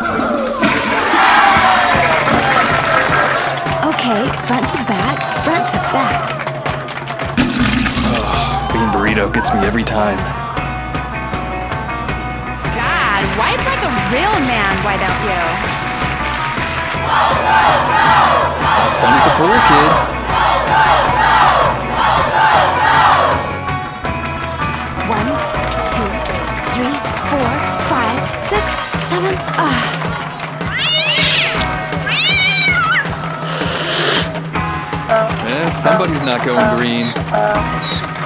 Okay, front to back, front to back. Bean burrito gets me every time. God, wipe like a real man, why don't you? Have fun at the pool, kids. Three, four, five, six, seven. Ah. Eh, somebody's not going green.